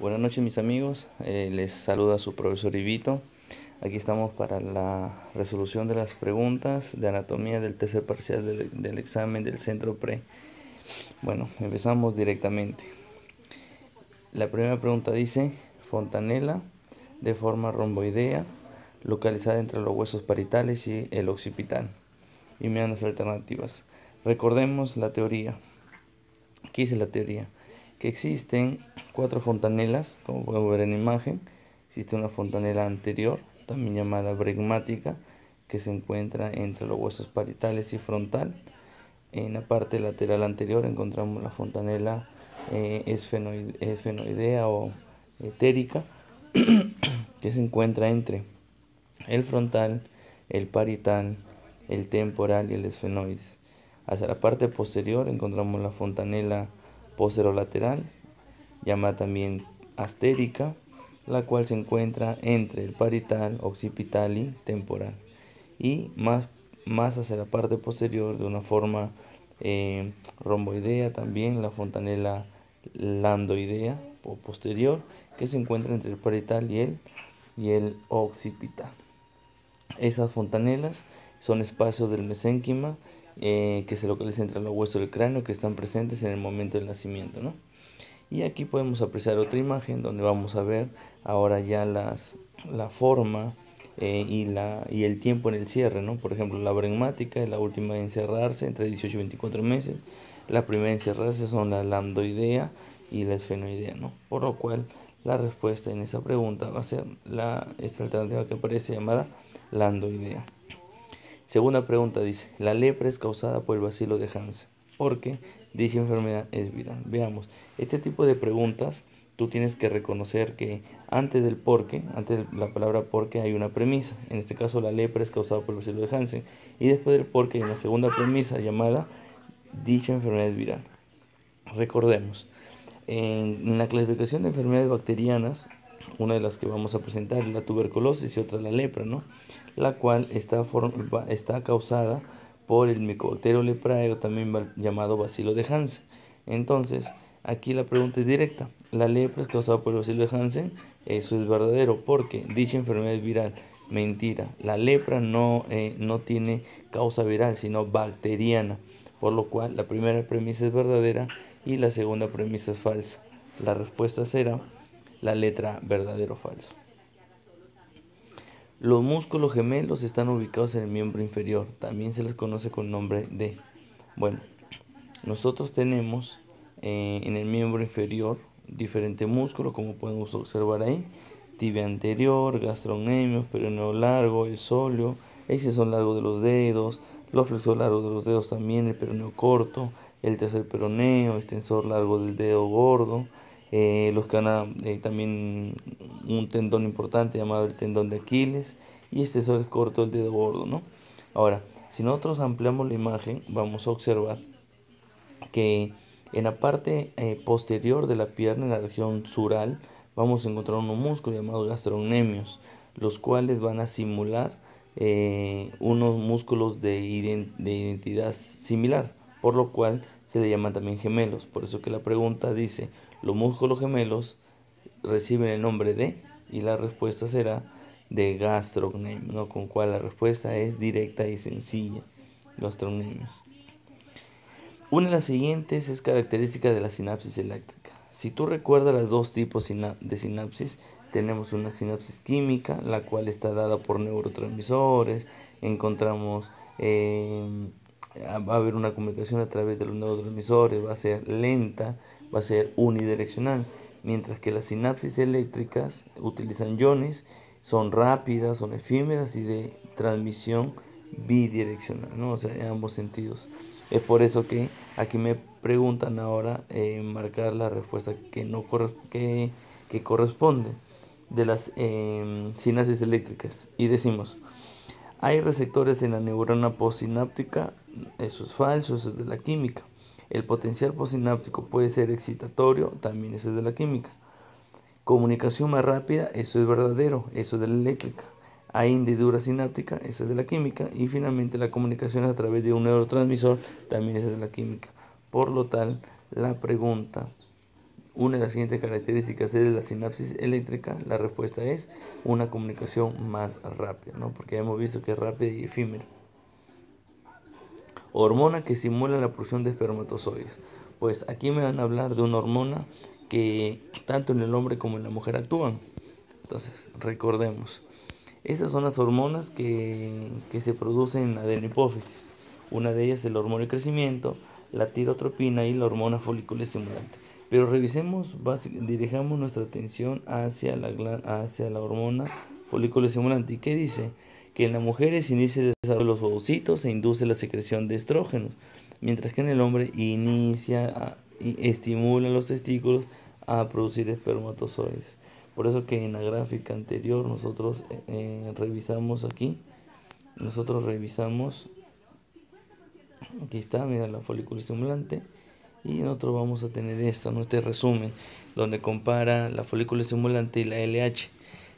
Buenas noches mis amigos, eh, les saluda su profesor Ivito. Aquí estamos para la resolución de las preguntas de anatomía del tercer parcial del, del examen del centro pre. Bueno, empezamos directamente. La primera pregunta dice, fontanela de forma romboidea, localizada entre los huesos parietales y el occipital. Y me dan las alternativas. Recordemos la teoría. ¿Qué dice la teoría? Que existen cuatro fontanelas, como podemos ver en imagen. Existe una fontanela anterior, también llamada bregmática, que se encuentra entre los huesos parietales y frontal. En la parte lateral anterior encontramos la fontanela eh, esfenoidea o etérica, que se encuentra entre el frontal, el parietal, el temporal y el esfenoides. Hacia la parte posterior encontramos la fontanela posterolateral, llamada también astérica, la cual se encuentra entre el parietal, occipital y temporal. Y más, más hacia la parte posterior, de una forma eh, romboidea, también la fontanela landoidea o posterior, que se encuentra entre el parietal y el, y el occipital. Esas fontanelas son espacios del mesénquima eh, que se localizan entre los huesos del cráneo que están presentes en el momento del nacimiento. ¿no? Y aquí podemos apreciar otra imagen donde vamos a ver ahora ya las, la forma eh, y, la, y el tiempo en el cierre. ¿no? Por ejemplo, la bregmática es la última en cerrarse entre 18 y 24 meses. La primera en cerrarse son la lambdoidea y la esfenoidea. ¿no? Por lo cual la respuesta en esa pregunta va a ser la, esta alternativa que aparece llamada landoidea. Segunda pregunta dice, la lepra es causada por el bacilo de Hansen. ¿Por qué? Dicha enfermedad es viral. Veamos, este tipo de preguntas tú tienes que reconocer que antes del porqué, antes de la palabra porqué hay una premisa. En este caso la lepra es causada por el bacilo de Hansen. Y después del porqué hay una segunda premisa llamada dicha enfermedad es viral. Recordemos, en la clasificación de enfermedades bacterianas, una de las que vamos a presentar es la tuberculosis y otra la lepra, ¿no? La cual está, está causada por el Mycobacterium leprae o también llamado bacilo de Hansen. Entonces, aquí la pregunta es directa. La lepra es causada por el bacilo de Hansen. Eso es verdadero porque dicha enfermedad es viral. Mentira. La lepra no, eh, no tiene causa viral, sino bacteriana. Por lo cual, la primera premisa es verdadera y la segunda premisa es falsa. La respuesta será la letra verdadero o falso. Los músculos gemelos están ubicados en el miembro inferior, también se les conoce con nombre de. Bueno, nosotros tenemos eh, en el miembro inferior diferentes músculos, como podemos observar ahí, tibia anterior, gastrocnemios, peroneo largo, el sóleo, son largos de los dedos, los flexores largos de los dedos también, el peroneo corto, el tercer peroneo, extensor largo del dedo gordo, eh, los que eh, también un tendón importante llamado el tendón de Aquiles y este es corto el dedo gordo, ¿no? Ahora, si nosotros ampliamos la imagen, vamos a observar que en la parte eh, posterior de la pierna, en la región sural, vamos a encontrar unos músculos llamados gastrocnemios, los cuales van a simular unos músculos de, de identidad similar, por lo cual se le llaman también gemelos. Por eso que la pregunta dice, los músculos gemelos reciben el nombre de y la respuesta será de gastrocnemios, ¿no? con cual la respuesta es directa y sencilla, gastrocnemios. Una de las siguientes es característica de la sinapsis eléctrica. Si tú recuerdas los dos tipos de sinapsis, tenemos una sinapsis química, la cual está dada por neurotransmisores, encontramos, eh, va a haber una comunicación a través de los neurotransmisores, va a ser lenta, va a ser unidireccional, mientras que las sinapsis eléctricas utilizan iones, son rápidas, son efímeras y de transmisión bidireccional, ¿no? o sea, en ambos sentidos. Es por eso que aquí me preguntan ahora eh, marcar la respuesta que, no que, que corresponde de las eh, sinapsis eléctricas. Y decimos, hay receptores en la neurona postsináptica, eso es falso, eso es de la química. El potencial postsináptico puede ser excitatorio, también eso es de la química. Comunicación más rápida, eso es verdadero, eso es de la eléctrica. Hay hendidura sináptica, eso es de la química. Y finalmente la comunicación a través de un neurotransmisor, también es de la química. Por lo tal, la pregunta una de las siguientes características es la sinapsis eléctrica, la respuesta es una comunicación más rápida, ¿no? porque hemos visto que es rápida y efímera. Hormona que estimula la producción de espermatozoides. Pues aquí me van a hablar de una hormona que tanto en el hombre como en la mujer actúan. Entonces, recordemos, estas son las hormonas que, que se producen en la adenopófisis. Una de ellas es el hormona de crecimiento, la tirotropina y la hormona folículo estimulante. Pero revisemos, dirijamos nuestra atención hacia la, hacia la hormona folículo estimulante. ¿Y qué dice? Que en las mujeres inicia el desarrollo de los ovocitos e induce la secreción de estrógenos, mientras que en el hombre inicia y estimula los testículos a producir espermatozoides. Por eso que en la gráfica anterior nosotros eh, eh, revisamos aquí, nosotros revisamos, aquí está, mira la folículo estimulante y nosotros vamos a tener esto, este resumen, donde compara la folícula estimulante y la LH.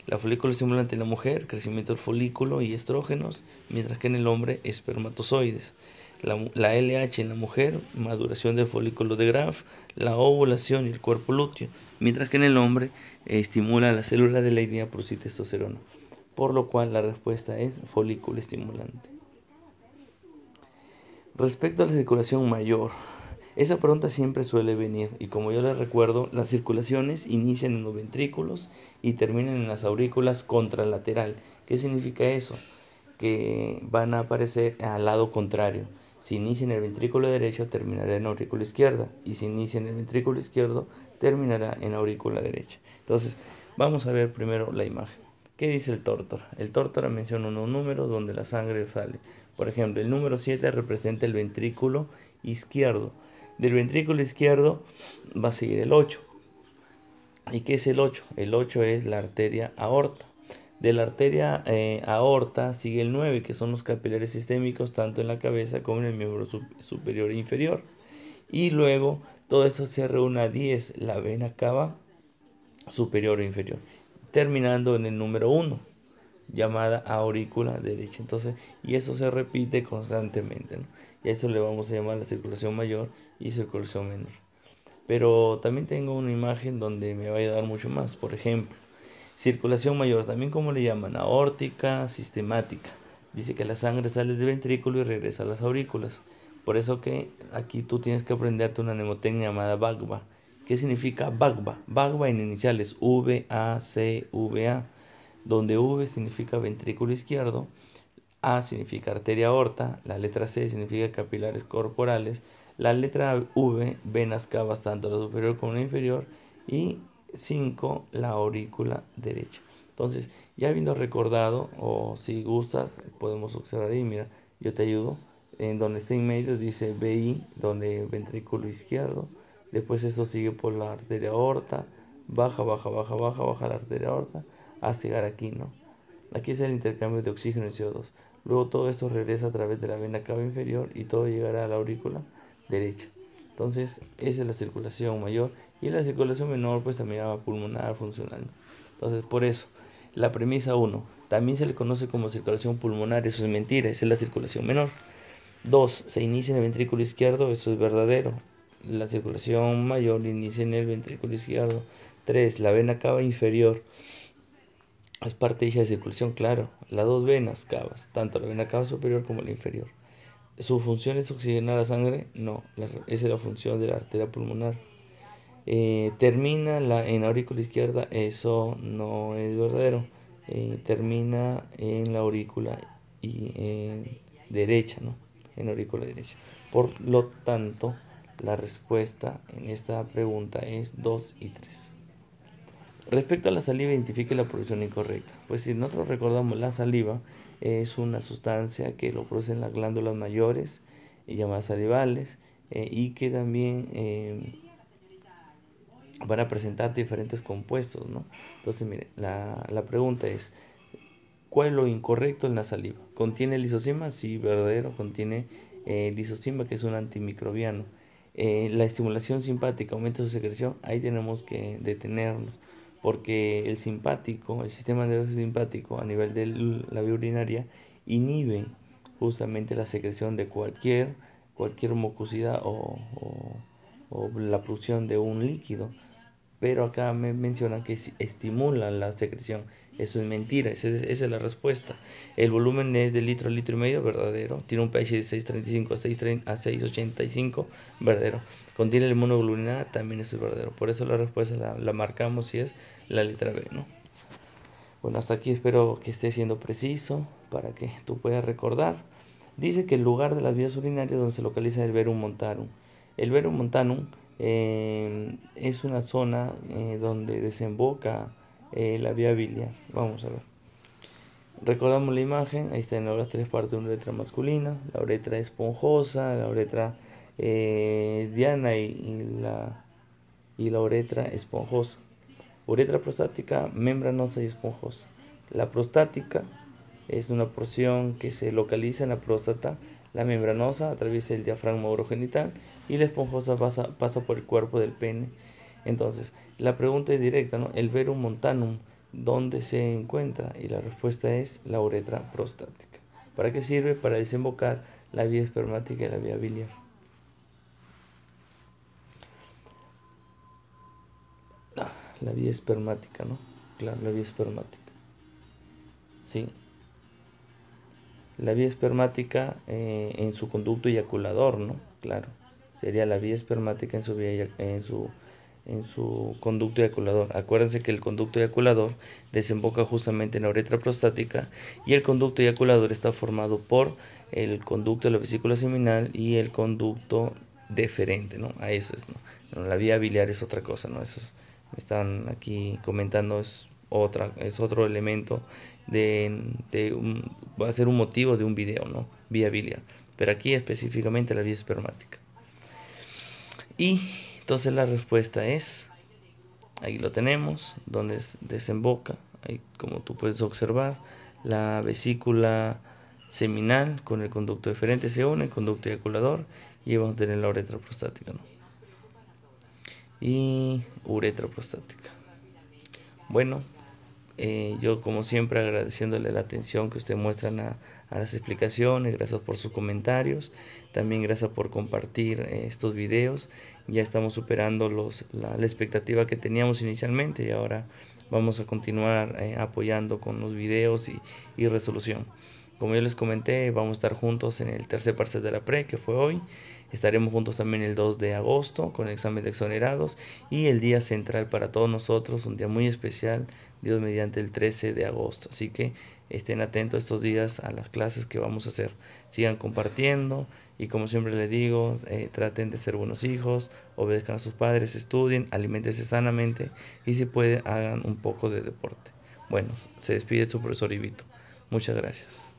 La folícula estimulante en la mujer, crecimiento del folículo y estrógenos, mientras que en el hombre, espermatozoides. La, la LH en la mujer, maduración del folículo de Graf, la ovulación y el cuerpo lúteo, mientras que en el hombre estimula la célula de la idea por testosterona, por lo cual la respuesta es folículo estimulante. Respecto a la circulación mayor, esa pregunta siempre suele venir y como yo les recuerdo, las circulaciones inician en los ventrículos y terminan en las aurículas contralateral. ¿Qué significa eso? Que van a aparecer al lado contrario. Si inicia en el ventrículo derecho, terminará en la aurícula izquierda. Y si inicia en el ventrículo izquierdo, terminará en la aurícula derecha. Entonces, vamos a ver primero la imagen. ¿Qué dice el tórtora? El tórtora menciona unos números donde la sangre sale. Por ejemplo, el número 7 representa el ventrículo izquierdo. Del ventrículo izquierdo va a seguir el 8. ¿Y qué es el 8? El 8 es la arteria aorta. De la arteria eh, aorta sigue el 9, que son los capilares sistémicos tanto en la cabeza como en el miembro superior e inferior. Y luego todo esto se reúne a 10, la vena cava superior e inferior, terminando en el número 1, llamada aurícula derecha. Entonces, y eso se repite constantemente. Y a eso le vamos a llamar la circulación mayor y circulación menor. Pero también tengo una imagen donde me va a ayudar mucho más. Por ejemplo, circulación mayor, también como le llaman, aórtica sistemática. Dice que la sangre sale del ventrículo y regresa a las aurículas. Por eso que aquí tú tienes que aprenderte una mnemotecnia llamada Bagba. ¿Qué significa Bagba? Bagba en iniciales V, A, C, V, A. Donde V significa ventrículo izquierdo, A significa arteria aorta, la letra C significa capilares corporales, la letra V, venas cavas tanto la superior como la inferior. Y 5, la aurícula derecha. Entonces, ya habiendo recordado, o si gustas, podemos observar ahí, mira, yo te ayudo. En donde está en medio dice BI, donde ventrículo izquierdo. Después esto sigue por la arteria aorta. Baja, baja, baja, baja, baja la arteria aorta. Hasta llegar aquí, ¿no? Aquí es el intercambio de oxígeno y CO2. Luego todo esto regresa a través de la vena cava inferior y todo llegará a la aurícula derecha. Entonces, esa es la circulación mayor y la circulación menor pues también va pulmonar funcional. Entonces, por eso, la premisa 1, también se le conoce como circulación pulmonar, eso es mentira, esa es la circulación menor. 2, se inicia en el ventrículo izquierdo, eso es verdadero. La circulación mayor inicia en el ventrículo izquierdo. 3, la vena cava inferior es parte de circulación, claro. Las dos venas cavas, tanto la vena cava superior como la inferior. ¿Su función es oxigenar la sangre? No, esa es la función de la arteria pulmonar. Eh, termina la, en la aurícula izquierda, eso no es verdadero. Eh, termina en la aurícula y, derecha, ¿no? En la aurícula derecha. Por lo tanto, la respuesta en esta pregunta es 2 y 3. Respecto a la saliva, identifique la producción incorrecta. Pues si nosotros recordamos la saliva, es una sustancia que lo producen las glándulas mayores, eh, llamadas salivales, eh, y que también eh, van a presentar diferentes compuestos. ¿no? Entonces, mire, la, la, pregunta es, ¿cuál es lo incorrecto en la saliva? ¿Contiene lisocima? Sí, verdadero, contiene lisocima, que es un antimicrobiano. la estimulación simpática aumenta su secreción, ahí tenemos que detenernos porque el simpático, el sistema nervioso simpático a nivel de la vía urinaria inhibe justamente la secreción de cualquier, cualquier mucosidad o, la producción de un líquido. Pero acá me mencionan que estimula la secreción. Eso es mentira, esa es, la respuesta. El volumen es de litro a litro y medio, verdadero. Tiene un pH de 6.35 a 6.85, verdadero. Contiene el monoglobulina, también es verdadero. Por eso la respuesta la, la marcamos si es la letra B, ¿no? Bueno, hasta aquí espero que esté siendo preciso para que tú puedas recordar. Dice que el lugar de las vías urinarias donde se localiza el verum montanum. El verum montanum eh, es una zona eh, donde desemboca eh, la vía biliar. Vamos a ver. Recordamos la imagen, ahí está en las tres partes de una uretra masculina, la uretra esponjosa, la uretra diana y, la, y la uretra esponjosa. Uretra prostática membranosa y esponjosa. La prostática es una porción que se localiza en la próstata, la membranosa atraviesa el diafragma urogenital y la esponjosa pasa, pasa por el cuerpo del pene. Entonces, la pregunta es directa, ¿no? El verum montanum, ¿dónde se encuentra? Y la respuesta es la uretra prostática. ¿Para qué sirve? Para desembocar la vía espermática y la vía biliar. Ah, la vía espermática, ¿no? Claro, la vía espermática. Sí. La vía espermática eh, en su conducto eyaculador, ¿no? Claro sería la vía espermática en su, vía, en su, en su conducto eyaculador. Acuérdense que el conducto eyaculador desemboca justamente en la uretra prostática y el conducto eyaculador está formado por el conducto de la vesícula seminal y el conducto deferente, ¿no? A eso es, ¿no? La vía biliar es otra cosa, ¿no? Me están aquí comentando, es otra, es otro elemento de, de un, va a ser un motivo de un video, ¿no? Vía biliar. Pero aquí específicamente la vía espermática. Y entonces la respuesta es, ahí lo tenemos, donde desemboca, ahí como tú puedes observar, la vesícula seminal con el conducto deferente se une, el conducto eyaculador, y vamos a tener la uretra prostática. ¿no? Y uretra prostática. Bueno, eh, yo como siempre agradeciéndole la atención que usted muestran a, a las explicaciones, gracias por sus comentarios, también gracias por compartir eh, estos videos. Ya estamos superando los, la, expectativa que teníamos inicialmente y ahora vamos a continuar eh, apoyando con los videos y, y, resolución. Como yo les comenté, vamos a estar juntos en el tercer parcial de la pre, que fue hoy. Estaremos juntos también el 2 de agosto con el examen de exonerados y el día central para todos nosotros, un día muy especial, Dios mediante el 13 de agosto. Así que estén atentos estos días a las clases que vamos a hacer. Sigan compartiendo y como siempre les digo, eh, traten de ser buenos hijos, obedezcan a sus padres, estudien, alimentense sanamente y si pueden hagan un poco de deporte. Bueno, se despide su profesor Ibito. Muchas gracias.